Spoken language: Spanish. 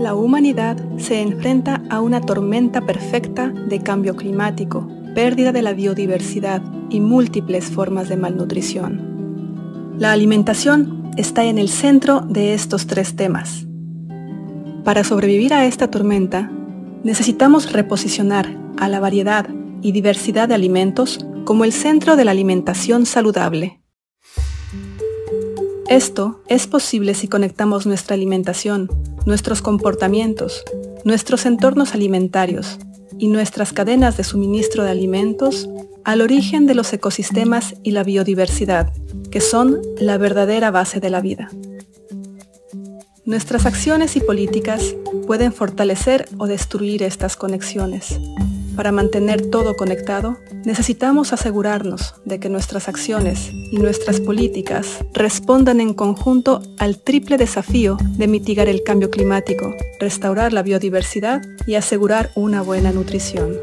La humanidad se enfrenta a una tormenta perfecta de cambio climático, pérdida de la biodiversidad y múltiples formas de malnutrición. La alimentación está en el centro de estos tres temas. Para sobrevivir a esta tormenta, necesitamos reposicionar a la variedad y diversidad de alimentos como el centro de la alimentación saludable. Esto es posible si conectamos nuestra alimentación, nuestros comportamientos, nuestros entornos alimentarios y nuestras cadenas de suministro de alimentos al origen de los ecosistemas y la biodiversidad, que son la verdadera base de la vida. Nuestras acciones y políticas pueden fortalecer o destruir estas conexiones. Para mantener todo conectado, necesitamos asegurarnos de que nuestras acciones y nuestras políticas respondan en conjunto al triple desafío de mitigar el cambio climático, restaurar la biodiversidad y asegurar una buena nutrición.